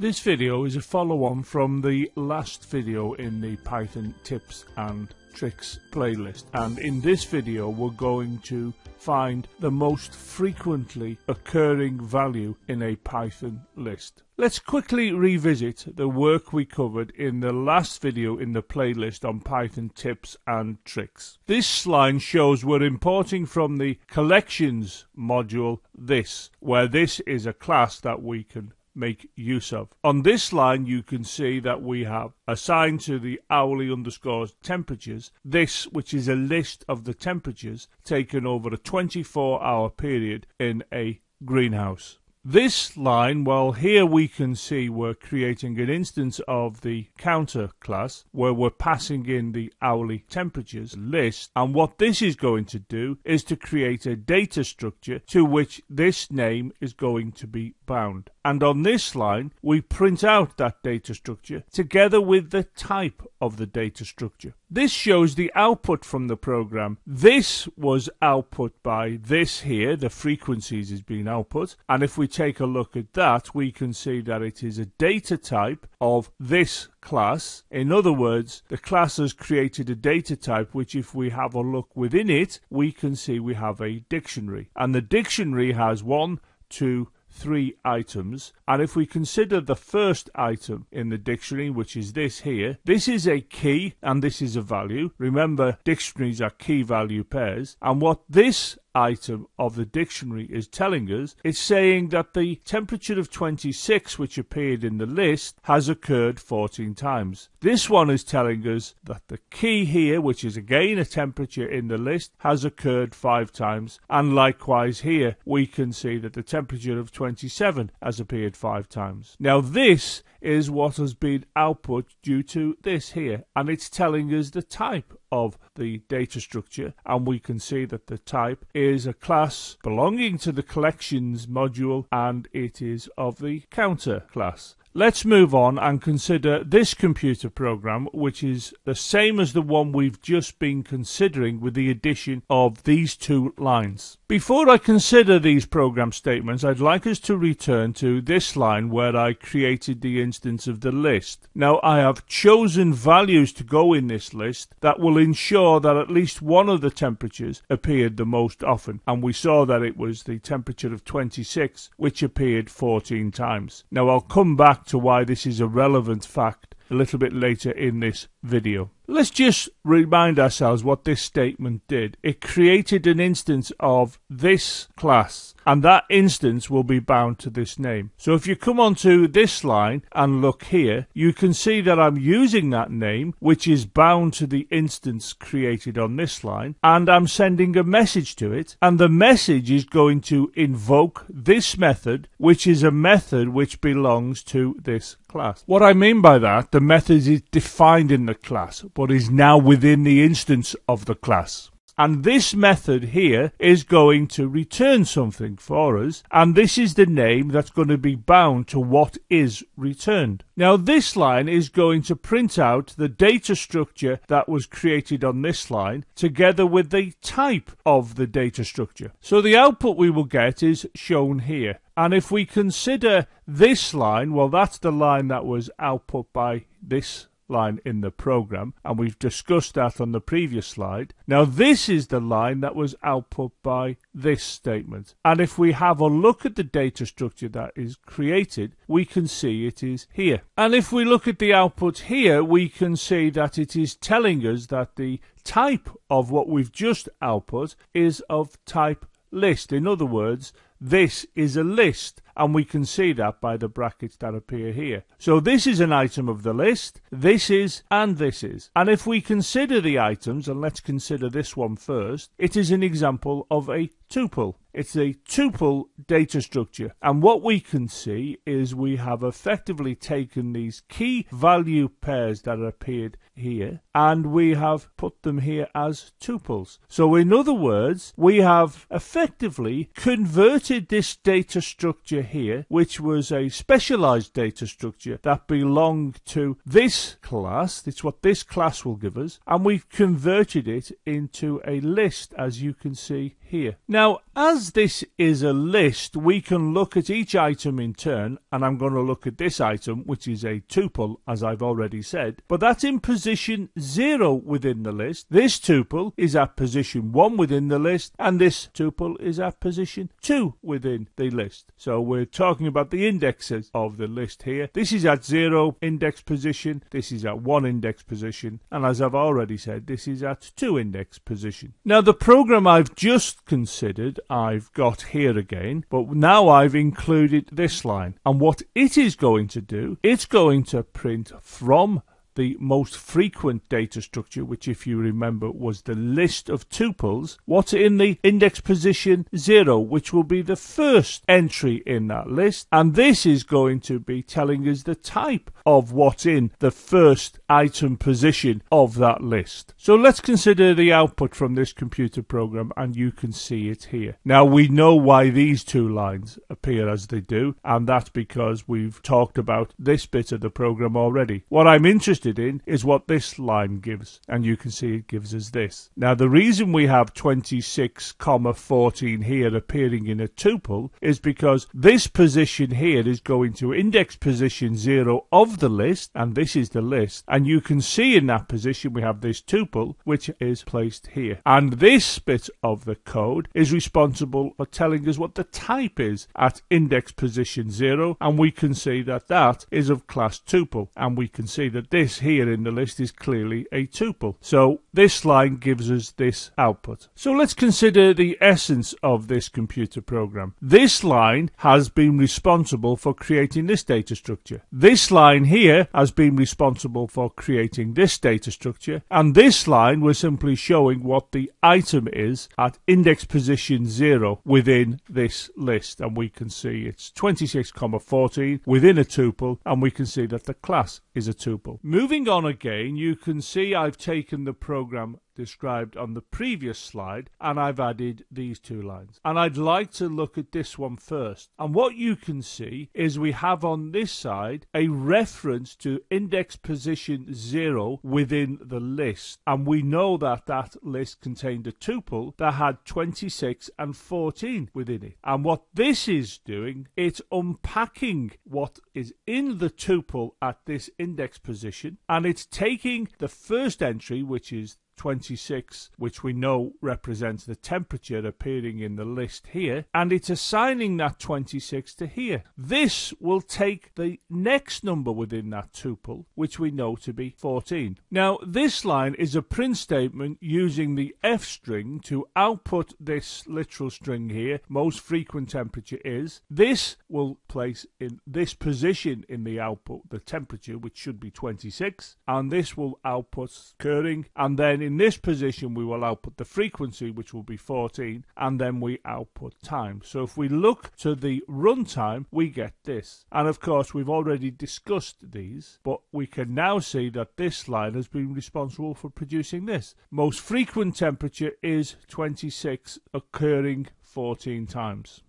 This video is a follow-on from the last video in the Python tips and tricks playlist and in this video we're going to find the most frequently occurring value in a Python list. Let's quickly revisit the work we covered in the last video in the playlist on Python tips and tricks. This line shows we're importing from the collections module this, where this is a class that we can make use of. On this line, you can see that we have assigned to the hourly underscore temperatures this, which is a list of the temperatures taken over a 24 hour period in a greenhouse. This line, well, here we can see we're creating an instance of the counter class where we're passing in the hourly temperatures list. And what this is going to do is to create a data structure to which this name is going to be bound. And on this line, we print out that data structure together with the type of the data structure. This shows the output from the program. This was output by this here, the frequencies is being output. And if we take a look at that, we can see that it is a data type of this class. In other words, the class has created a data type which if we have a look within it, we can see we have a dictionary. And the dictionary has one, two, three items. And if we consider the first item in the dictionary, which is this here, this is a key and this is a value. Remember, dictionaries are key value pairs. And what this item of the dictionary is telling us, it's saying that the temperature of 26, which appeared in the list, has occurred 14 times. This one is telling us that the key here, which is again a temperature in the list, has occurred 5 times. And likewise here, we can see that the temperature of 27 has appeared 5 times. Now this is what has been output due to this here and it's telling us the type of the data structure and we can see that the type is a class belonging to the collections module and it is of the counter class. Let's move on and consider this computer program, which is the same as the one we've just been considering with the addition of these two lines. Before I consider these program statements, I'd like us to return to this line where I created the instance of the list. Now, I have chosen values to go in this list that will ensure that at least one of the temperatures appeared the most often, and we saw that it was the temperature of 26, which appeared 14 times. Now, I'll come back back to why this is a relevant fact a little bit later in this video. Let's just remind ourselves what this statement did. It created an instance of this class, and that instance will be bound to this name. So if you come onto this line and look here, you can see that I'm using that name, which is bound to the instance created on this line, and I'm sending a message to it, and the message is going to invoke this method, which is a method which belongs to this class. What I mean by that, the method is defined in the class, but is now within the instance of the class. And this method here is going to return something for us. And this is the name that's going to be bound to what is returned. Now this line is going to print out the data structure that was created on this line together with the type of the data structure. So the output we will get is shown here. And if we consider this line, well, that's the line that was output by this line in the program, and we've discussed that on the previous slide. Now, this is the line that was output by this statement. And if we have a look at the data structure that is created, we can see it is here. And if we look at the output here, we can see that it is telling us that the type of what we've just output is of type list. In other words, this is a list and we can see that by the brackets that appear here. So this is an item of the list, this is, and this is. And if we consider the items, and let's consider this one first, it is an example of a tuple. It's a tuple data structure. And what we can see is we have effectively taken these key value pairs that appeared here and we have put them here as tuples. So in other words, we have effectively converted this data structure here, which was a specialized data structure that belonged to this class. It's what this class will give us. And we've converted it into a list, as you can see here. Now, as this is a list, we can look at each item in turn, and I'm going to look at this item, which is a tuple, as I've already said, but that's in position 0 within the list. This tuple is at position 1 within the list, and this tuple is at position 2 within the list. So we're talking about the indexes of the list here. This is at 0 index position, this is at 1 index position, and as I've already said, this is at 2 index position. Now, the program I've just considered, I've got here again, but now I've included this line. And what it is going to do, it's going to print from the most frequent data structure, which, if you remember, was the list of tuples, what's in the index position 0, which will be the first entry in that list. And this is going to be telling us the type of what's in the first item position of that list. So let's consider the output from this computer program, and you can see it here. Now, we know why these two lines appear as they do, and that's because we've talked about this bit of the program already. What I'm interested interested in is what this line gives, and you can see it gives us this. Now, the reason we have 26, comma 14 here appearing in a tuple is because this position here is going to index position 0 of the list, and this is the list, and you can see in that position we have this tuple, which is placed here. And this bit of the code is responsible for telling us what the type is at index position 0, and we can see that that is of class tuple, and we can see that this this here in the list is clearly a tuple. So this line gives us this output. So let's consider the essence of this computer program. This line has been responsible for creating this data structure. This line here has been responsible for creating this data structure. And this line was simply showing what the item is at index position 0 within this list. And we can see it's 26, 14 within a tuple. And we can see that the class is a tuple. Moving on again, you can see I've taken the program described on the previous slide and I've added these two lines. And I'd like to look at this one first. And what you can see is we have on this side a reference to index position 0 within the list. And we know that that list contained a tuple that had 26 and 14 within it. And what this is doing, it's unpacking what is in the tuple at this index position and it's taking the first entry, which is 26, which we know represents the temperature appearing in the list here, and it's assigning that 26 to here. This will take the next number within that tuple, which we know to be 14. Now, this line is a print statement using the F string to output this literal string here, most frequent temperature is. This will place in this position in the output the temperature, which should be 26, and this will output occurring, and then in in this position we will output the frequency which will be 14 and then we output time. So if we look to the runtime we get this and of course we've already discussed these but we can now see that this line has been responsible for producing this. Most frequent temperature is 26 occurring 14 times.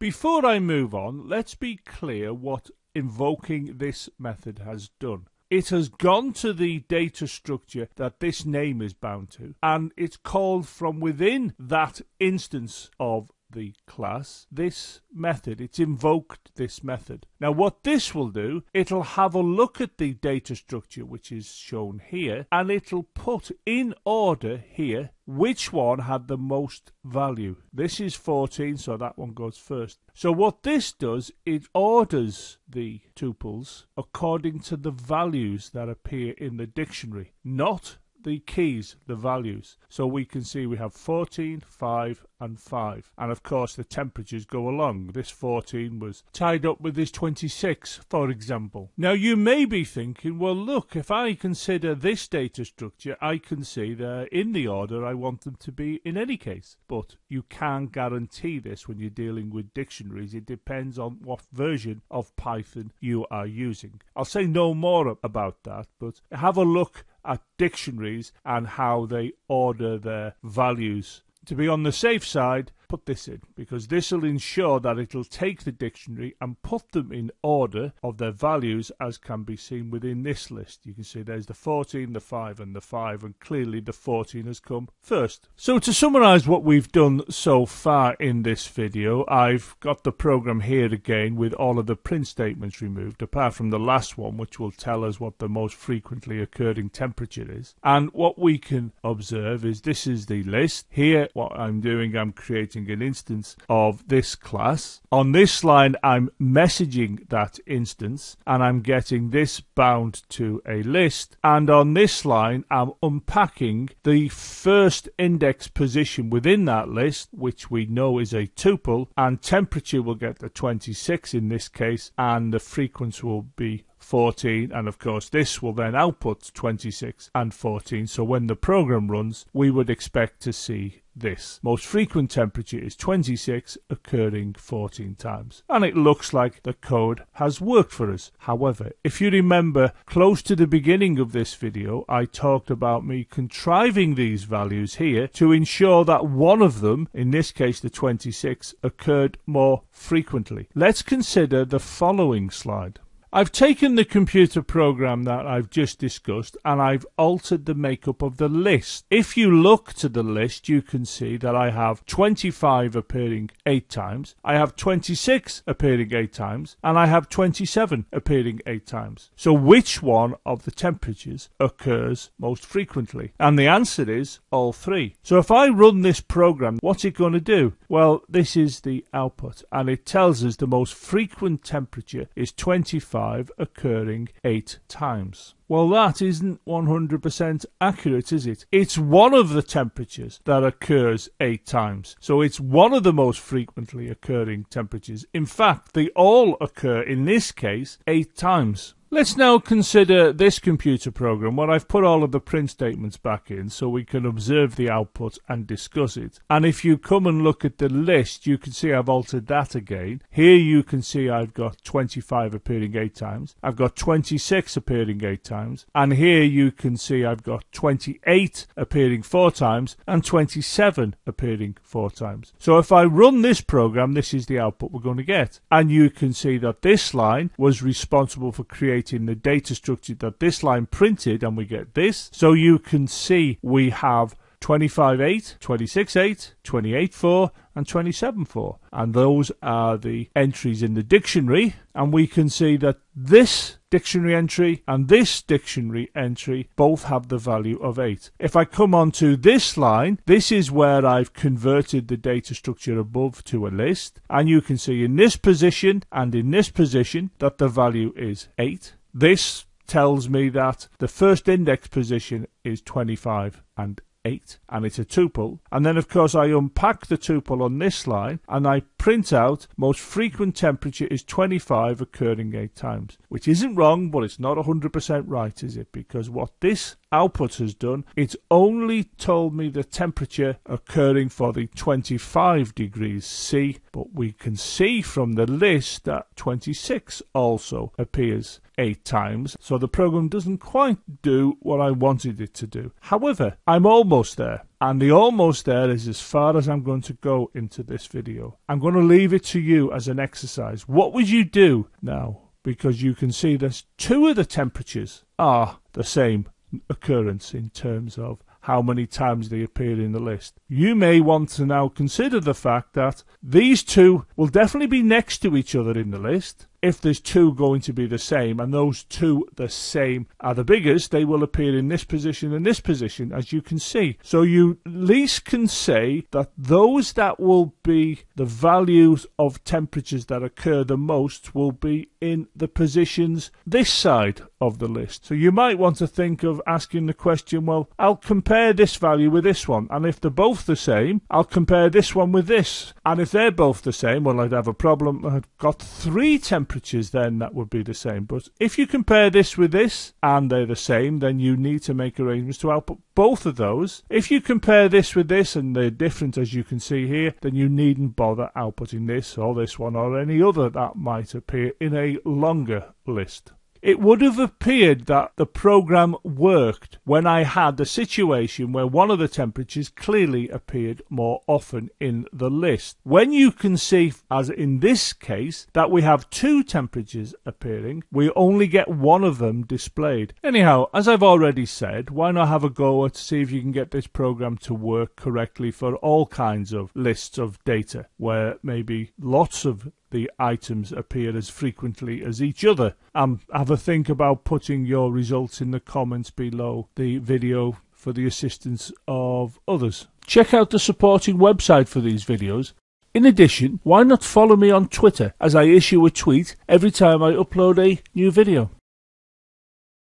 Before I move on, let's be clear what invoking this method has done. It has gone to the data structure that this name is bound to, and it's called from within that instance of the class this method. It's invoked this method. Now what this will do, it'll have a look at the data structure which is shown here and it'll put in order here which one had the most value. This is 14 so that one goes first. So what this does, it orders the tuples according to the values that appear in the dictionary, not the keys, the values. So we can see we have 14, 5 and 5. And of course the temperatures go along. This 14 was tied up with this 26, for example. Now you may be thinking, well look, if I consider this data structure, I can see they're in the order I want them to be in any case. But you can't guarantee this when you're dealing with dictionaries. It depends on what version of Python you are using. I'll say no more about that, but have a look at dictionaries and how they order their values. To be on the safe side, put this in because this will ensure that it'll take the dictionary and put them in order of their values as can be seen within this list. You can see there's the 14, the 5 and the 5 and clearly the 14 has come first. So to summarize what we've done so far in this video, I've got the program here again with all of the print statements removed apart from the last one which will tell us what the most frequently occurring temperature is. And what we can observe is this is the list. Here what I'm doing I'm creating an instance of this class. On this line I'm messaging that instance and I'm getting this bound to a list and on this line I'm unpacking the first index position within that list which we know is a tuple and temperature will get the 26 in this case and the frequency will be 14 and of course this will then output 26 and 14 so when the program runs we would expect to see this. Most frequent temperature is 26 occurring 14 times and it looks like the code has worked for us. However, if you remember close to the beginning of this video I talked about me contriving these values here to ensure that one of them, in this case the 26, occurred more frequently. Let's consider the following slide. I've taken the computer program that I've just discussed and I've altered the makeup of the list. If you look to the list, you can see that I have 25 appearing 8 times, I have 26 appearing 8 times, and I have 27 appearing 8 times. So which one of the temperatures occurs most frequently? And the answer is all three. So if I run this program, what's it going to do? Well, this is the output and it tells us the most frequent temperature is 25 occurring 8 times. Well, that isn't 100% accurate, is it? It's one of the temperatures that occurs 8 times. So it's one of the most frequently occurring temperatures. In fact, they all occur in this case 8 times. Let's now consider this computer program where I've put all of the print statements back in so we can observe the output and discuss it. And if you come and look at the list, you can see I've altered that again. Here you can see I've got 25 appearing 8 times. I've got 26 appearing 8 times. And here you can see I've got 28 appearing 4 times and 27 appearing 4 times. So if I run this program, this is the output we're going to get. And you can see that this line was responsible for creating in the data structure that this line printed and we get this. So you can see we have 25.8, 26.8, 28.4 and 27.4 and those are the entries in the dictionary and we can see that this dictionary entry and this dictionary entry both have the value of 8. If I come on to this line, this is where I've converted the data structure above to a list and you can see in this position and in this position that the value is 8. This tells me that the first index position is 25 and 8 and it's a tuple. And then of course I unpack the tuple on this line and I print out most frequent temperature is 25 occurring 8 times which isn't wrong but it's not 100% right is it? Because what this output has done it's only told me the temperature occurring for the 25 degrees C but we can see from the list that 26 also appears eight times, so the program doesn't quite do what I wanted it to do. However, I'm almost there. And the almost there is as far as I'm going to go into this video. I'm going to leave it to you as an exercise. What would you do now? Because you can see there's two of the temperatures are the same occurrence in terms of how many times they appear in the list. You may want to now consider the fact that these two will definitely be next to each other in the list if there's two going to be the same and those two the same are the biggest, they will appear in this position and this position, as you can see. So you at least can say that those that will be the values of temperatures that occur the most will be in the positions this side of the list. So you might want to think of asking the question, well, I'll compare this value with this one, and if they're both the same, I'll compare this one with this. And if they're both the same, well, I'd have a problem. I've got three temperatures then that would be the same. But if you compare this with this and they're the same, then you need to make arrangements to output both of those. If you compare this with this and they're different as you can see here, then you needn't bother outputting this or this one or any other that might appear in a longer list. It would have appeared that the program worked when I had a situation where one of the temperatures clearly appeared more often in the list. When you can see, as in this case, that we have two temperatures appearing, we only get one of them displayed. Anyhow, as I've already said, why not have a go to see if you can get this program to work correctly for all kinds of lists of data where maybe lots of the items appear as frequently as each other. And have a think about putting your results in the comments below the video for the assistance of others. Check out the supporting website for these videos. In addition, why not follow me on Twitter as I issue a tweet every time I upload a new video?